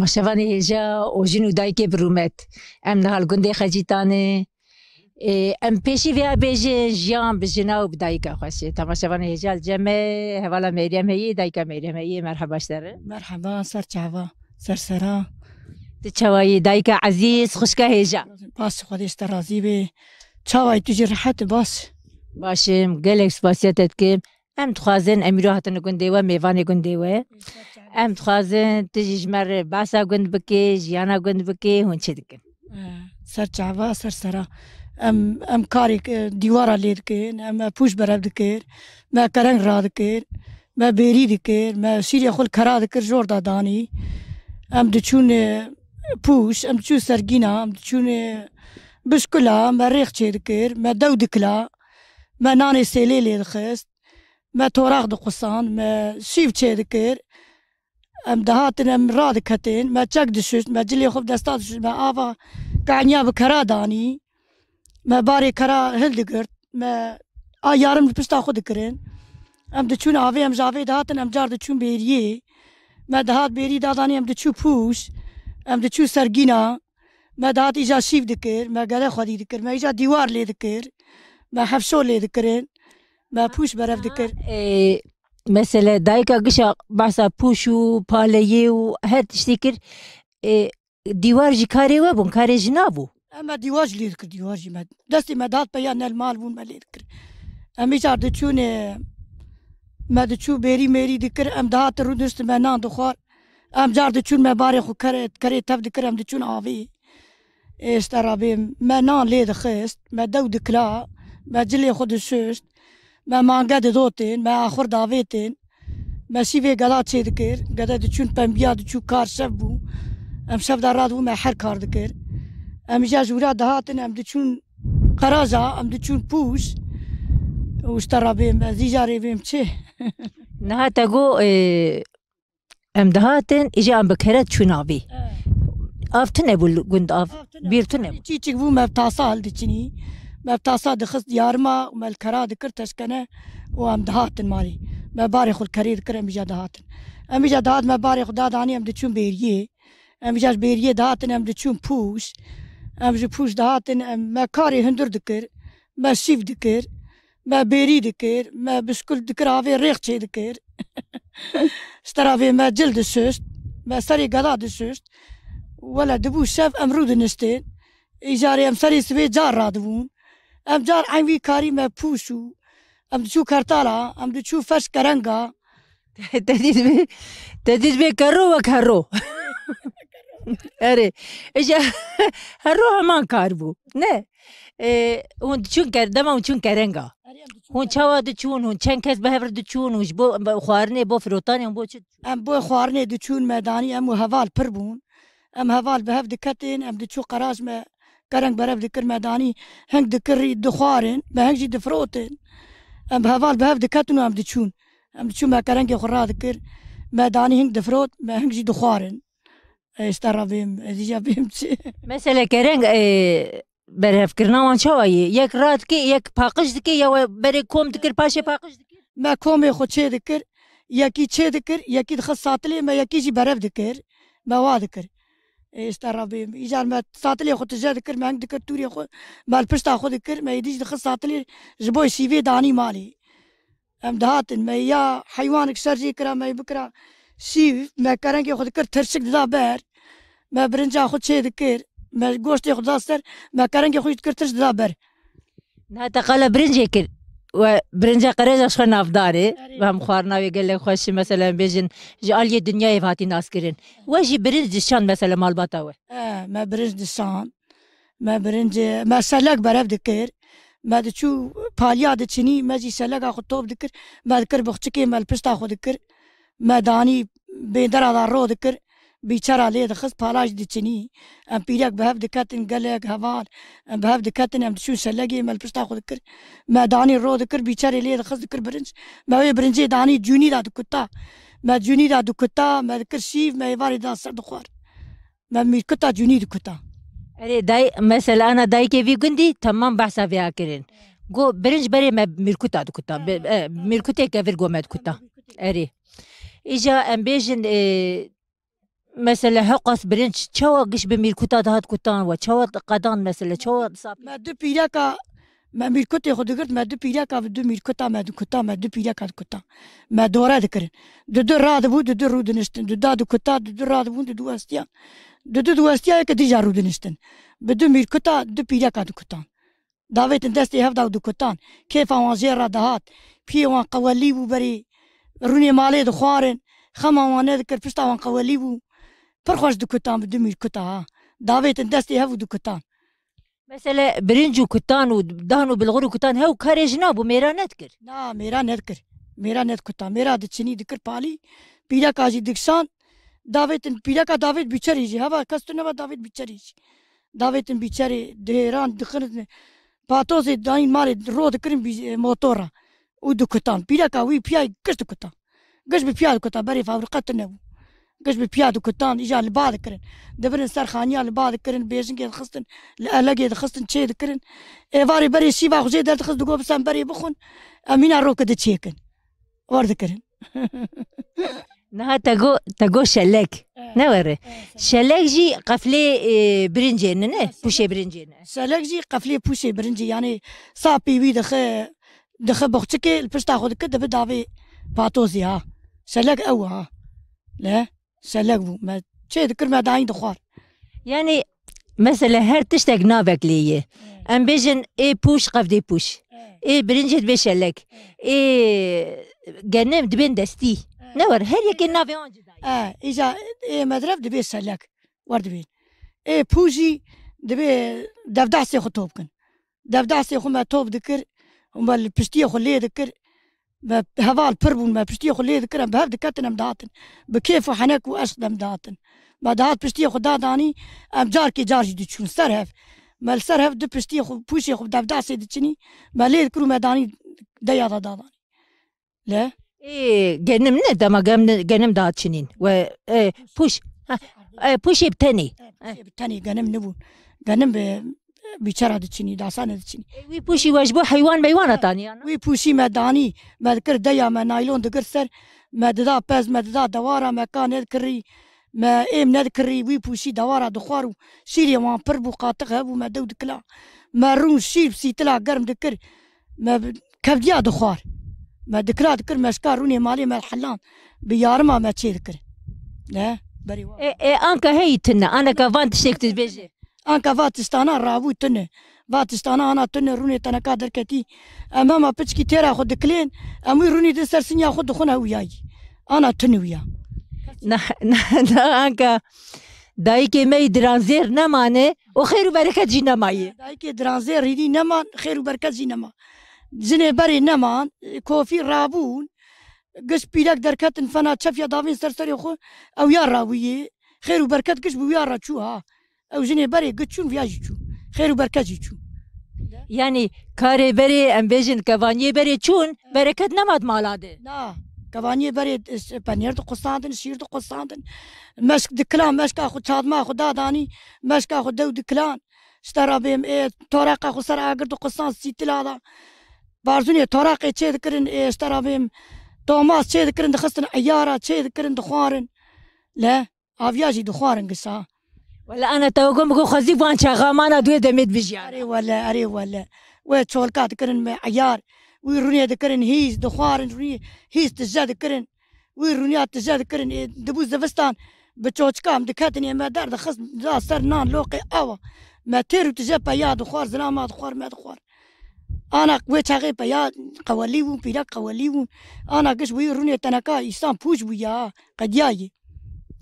Maşevan hêja û jin û dayikê bi rûmet em niha li gundê xecîtanê em pêşî vê hebêje jiyan bi jina û bi dayika xweş e temaşevan hêja li cemê hevala Meryem heyî dayika Meryem heyî merheba ji te re Merheba serçava sersera Tu çavayî dayika ezîz xuşka hêja Baş Xwedê ji te razî bê çavayî tu jî rihet bas Baş im gelek spasiya te dikim ئەم دخوازن ئەمیرۆهاتن گوندێوە میێوانی گوندێوە ئەم دخوازن تژی ژمەر باسا گوند بکێ ژیانە گوند بکێ هونچێ دکن سەر چاوا سەر سەرا. ئەم ئەم کارێک دیوارە لێ دکرد ئەمە پوش بەرە دکرد مە کەرەنگ ڕادکرد مە بێری دکرد مە سیری خۆل کەرا دکرد زۆر دادانی ئەم دچوون پوش ئەم چوو سەرگینا ئەم دچوونێ بشکلا مە ڕێخ چێ دکرد مە دەو دکلا مە نانێ سێلێ لێ دخست me torax diqusand me şîv çê dikir em dihatin em radiketin me çek dişişt me cilê xwe desta dişişt me ava qeniya bi kera danî me barê kera hil digirt me a yarim li pişta xwe dikirin em diçûn avê em ji avê dihatin em car diçûn bêriyê me dihat bêrî dadanî em diçû pûş em diçû sergîna me dihat îja şîv dikir me gele xwedî dikir me îja dîwar lê dikir me hefşo lê dikirin با پوش برف دکر مثلا دایکا گشا بحثا پوش و پالیه و هر تشتی کر دیوار جی کاری و بون کاری جی نابو اما دیوار جی لید کر دیوار جی مد دستی مدات پیا نل مال بون ملید کر امی چار دچونه مد چو بیری میری دکر ام دات رو دست منان دخوار ام جار دچون ما باری خو کر کر تف دکر ام دچون آوی استرابیم منان لید خست مدو دکلا مجلی خود شست me mange didotin, me axur davêtin, mesîvê gela çê dikir, gede diçûn pembiya diçû kar sev bû, em sev de radbû me her kar dikir. Em ja jûra dihatin em diçûn qeraza, em diçûn pûs, Usta rabim, zîja rêvêm çê. Niha te got em dihatin îja em bi keret çûn avê. Av tune bû gund av bîr tune. Çîçik bû mev tasa hel diçinî. بەتاسا دخست یارما مەلکەرا دکرد تشکەنە و ئەم دهاتن مالی بە بارێ خل کەری دکرد ئەمیجا داهاتن ئەمیجا داات مە بارێ خدادانی ئەم دچوون بێریە ئەمیجاش بێریە داهاتن ئەم دچوون پوش ئەمژ پوش داهاتن مە کاری هەندور دکرد بە شیف دکرد بە بێری دکرد مە بشکل دکراێ ڕێخ چێ دکرد ستراێ مە جل دششت بە سەری گەڵا دششت وەلا دبوو شەف ئەمرو دنشتێن ئیجارێ ئەم سەری سوێ جار ڕادبوون ام جار ام وی کاری میں پوشو ام چو کرتا لا ام چو فش کریں گا تجربے تجربے کرو و کرو آره اجا هرو همان کار بو نه اون چون کردم اون چون کرنگا هون چوا د چون هون چند کس به هر د چون وش بو خوارنه بو فروتان بو چ ام بو خوارنه د چون میدانی ام هوال پر بون ام هوال به هفت کتین ام د چو قراج ما کرنگ برف دکر مدانی هنگ دکری دخوارن به هنگ جی دفروتن ام هوال به هف دکتن و ام دچون ام دچون ما کرنگ خورا دکر مدانی هنگ دفروت به هنگ جی دخوارن استر بیم دیجا بیم چی مثلا کرنگ برف کرنا وان چوایی یک رات کی یک پاقش دکی یا بری کوم دکر پاشه پاقش دکی ما کوم خو چه دکر یکی چه دکر یکی دخ ساتلی ما یکی جی برف دکر ما وا دکر ئێستا ڕابێم ئیجار مە ساتلێ خۆ تجار دکرد مەنگ دکرد تووری خۆ مال پشتا خۆ دکرد مەدیش دخ ساتلێ ji بۆی سیڤێ دانی مالی ئەم دهاتن مە یا حیوانك سەرجی کرا مەی بکرا سیف مە کەرەنگی خۆ دکرد ترسک ددا بەر مە برنجا خۆ چێ دکرد مە گۆشتی خدا سەر مە کەرەنگی خۆی کرد ترس ددا بەر ناتەقالە برنجێ کرد و برنجا قريجا شو نافداري وهم خوارنا قال لك خوش مثلا بيجن جالي الدنيا يفاتي ناس كرين واجي برنج الشان مثلا مال بطاوة اه ما برنج الشان ما برنج ما سلك برف دكير ما دچو پالیا دچنی ما جی سلک اخو توب دکر ما دکر بخچکی مل پستا خو دکر ما دانی بیندر ادا رو دکر biçara lê dixist palaj diçinî em pîrek bi hev diketin gelek hevar em bi hev diketin em diçûn sellegê me pişta xwe dikir me danî ro dikir biçerê lê dixist dikir birinc me wê birincê danî cûnî da dikutta me cûnî da dikutta me dikir şîv me êvarê da ser dixwar me mîrkutta cûnî dikutta Erê day mesela ana dayikê vî gundî temam behsa vêya kirin. Go birinc berê me mîrkuta dikutta mîrkutê kevir go me dikutta. Erê. Îja em bêjin Mesela heqas birinç çava giş bi mirkuta dahat kutan ve çava qadan mesela çava sap. Me du piraka me mirkutê xwe digirt me du pîreka du mîrkuta me du kuta me du pîreka kuta me dora dikirin di du radibû di du rû diniştin di da du kuta di du radibûn di du westiyan di du du westiyayeke dîja rû diniştin bi du mîrkuta du pîreka du kutan davêtin destê hevda du kutan kêfa wan jê re dihat piyê wan qewelî bû berî rûnê malê dixwarin xema wan nedikir pişta wan qewelî bû pir xweş dikutan bi dumîr kuta ha. Davê tin destê hev û dikutan. Mesele birinc û kutan û dan û bilxur û kutan hew karê ji nabû mêra nedikir. Na mêra nedikir. Mêra nedikutan. Mêra diçinî dikir palî. Pîreka jî dikşand. Davê tin pîreka davêt biçerî jî heva kes tu neva davêt biçerî jî. Davê tin biçerê di hêran dixirin patozê dayîn malê rô dikirin motora û dikutan. Pîreka wî piyayê giş dikutan. Giş bi piya dikutan berê fabrika tu nebû. گەشت بە پیاد و کوتان ئیژا لەبا دەکردن دەبن سەرخانیا لەبا دەکردن بێژنگێ دەخستن لە ئەلەگێ دەخستن چێ دەکردن ئێواری بەری شیوا خوژێ دەدەخست گۆ بسان بەری بخون ئەمینا ڕۆکە دەچێکن وەردەکردن نها تەگۆ تەگۆ شەلەک نەوەرە شەلەک ژی قەفلێ برنجێنە پوشێ برنجێنە شەلەک ژی قەفلێ پوشێ برنجی یانێ سا پیوی دەخێ دەخە بەخچکێ پشتا خودەکە دەبێ داوێ پاتۆزی ها شەلەک ئەوە لە سەلەک بوو چێ دکرمە داین دەخوار یعنی مەسەلە هەر تشتێک نابێک لێیە ئەم بێژن ئێ پوش قەفدی پوش ئێ برنجت بێ شەلەک ئێ گەنم دبێن دەستی نەوەەر هەر یەکێ ناوێ ئیجا ئێ مەدرف دەبێ سەلەک وەردبێن ئێ پوژی دەبێ دەفداستێ خۆ تۆ بکەن دەفداستێ خۆمە تۆپ دکرد بە پشتیە خو لێ دەکرد هذا البربون ما باش تاخذ لي ذكرهم بهذ كاتن مدعتن بكيف حناك واشد مدعتن بعد هات باش تاخذ داداني ام جاركي جارجي دتشون سرهف ما السرهف دب باش تاخذ بوش ياخذ دابدا سيدتشني ما لي ذكرو مداني ديا داداني لا ايه جنم ندا ما جنم داتشنين و بوش بوش بتاني بتاني جنم نبون جنم بیچاره دچینی داسانه دچینی وی پوشی وجبو حیوان میوانه تانی وی پوشی مدانی مذکر دیا ما نایلون دگر سر مددا پز مددا دواره مکان ذکری ما ایم نذکری وی پوشی دواره دخوارو شیری وان پر بو قاطق هبو مدو دکلا ما رون شیر بسی تلا گرم دکر ما کبدیا دخوار ما دکرا دکر مشکار رونی مالی ما الحلان بیارما ما چی دکر نه بری وان ای انکه هیتنه انکه وان تشکت بیجه انکا واتستانا راوو تنه واتستانا انا تنه رونی تنکا درکتی اما ما پچکی تیرا خود دکلین اموی رونی دستر سنیا خود خونه ویایی انا تنه ویا نه نه نه انکا دایی که می درانزیر نمانه و خیر و برکت جی نمایه دایی که درانزیر ریدی نمان خیر و برکت جی نمان زنه بری نمان کوفی رابون گشت پیلک درکتن فنا چف یا داوین سرسری خو او یا راویه خیر و برکت گشت بو یا را چوها ew jinê berê giçûn viya jî çû xêr û berkez jî çû Yanî karê berê em bêjin kevaniyê berê çûn bereket nemad mala de Kevaniyê berê penyer di qusandin şîr di qusandin meşk dikilan meşka xu çadma xu dadanî meşka xu dew dikilan ji te rabêm ê e, toreqa xu ser agir di qusan sîtila da Barzûnê toraqê çê dikirin ê e, ji te rabêm Tomas çê dikirin dixistin eyara çê dikirin dixwarin le aviya jî dixwarin gisa ولا انا توقم بقول خزيف وان شغامانا دوي دميت بجيار ولا اري ولا وي تشولكات كرن عيار وي رونيا دكرن هيز دخوارن رونيا هيز تزاد كرن وي رونيا تزاد كرن دبوز دفستان بچوچکام دکاتنی ما در د خص دا سر نان لوقي اوا ما تیر تجا په یاد خور زنا ما خور ما خور انا قوي چاغي په یاد قولي وو پیرا قولي وو انا قش وی رونی تنکا انسان پوج ویا قدیای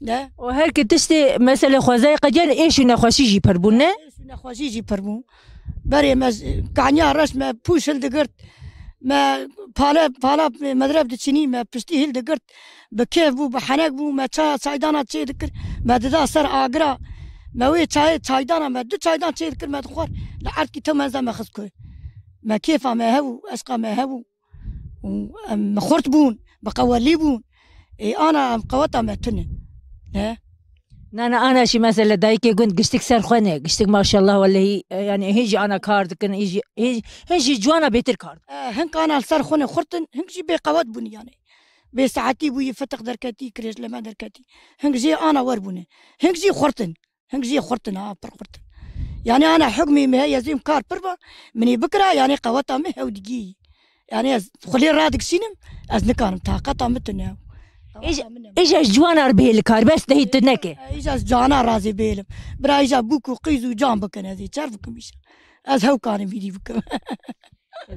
ده او هر که تشتی مثلا خوازای قدیان ایش نخواشی جی پر بون نه ایش نخواشی جی پر بون بری مز کعنیا رس ما پوشل دگرت ما پالا پالا مدرب دچینی ما پشتی هیل دگرت بکیف بو بحنک بو ما چا چایدانا چی دکر ما ددا سر آگرا ما وی چای چایدانا ما دو چایدان چی دکر ما دخور لعرد کی تو منزا ما خز کوی ما کیفا ما هبو اسقا ما هبو خورت بون بقوالي بون اي انا قوتها ما تنه ها انا انا شي مثلا دايكي قلت قشتك سر خونه قشتك ما شاء الله ولا هي يعني هيجي انا كارد كن هيجي هيجي جوانا بيتر كارد هنك انا سر خونه خرطن هنك جي بقوات بني يعني بساعتي بوي فتق دركاتي كريش لما دركاتي هنك جي انا وربونه هنك جي خرطن هنك جي خرطن ها بر خرطن يعني انا حكمي ما يزيم كار بربا مني بكره يعني قوتها مه ودقي يعني خلي رادك سينم از نكان طاقتها متنا ایجا جوان بیل کار بس دهی تو نکه ایجا جانا رازی بیلم برا ایجا بوکو قیزو جان بکنه ازی چر بکم ایجا از هو کارم بیری بکم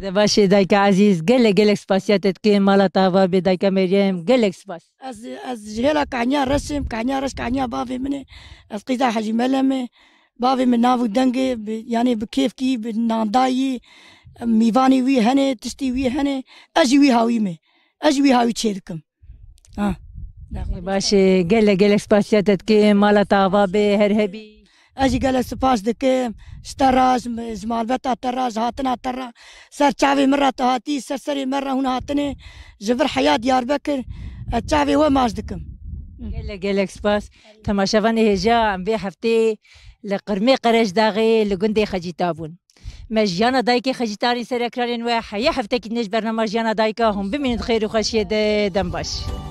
ده باشه دایک عزیز گله گله سپاسیتت که مالا تاوا بی دایک مریم گله سپاس از از جهلا کانیا رسم کانیا رس کانیا باوی منه از قیزا حجی ملمه باوی من ناو دنگه یعنی بکیف کی بناندایی میوانی وی هنه تشتی وی هنه اجی وی هاوی می اجی وی هاوی چیرکم آه. باش گله گله سپاسیت دکیم مالا تاوا به هر هبی اجی گله سپاس دکیم ستراج زمالبت اتراج هاتن اترا سر چاوی مرا تا هاتی سر سری مرا هون هاتنه جبر حیات یار بکر چاوی هو ماش دکم گله گله سپاس تماشاوان هجا ام به هفته لقرمي قرج داغي لقندي خجي تابون ما جانا دايكي خجي تاري سيرا كرارين واحد يا حفتك نج برنامج جانا دايكا هم بمن خير وخشية دم باش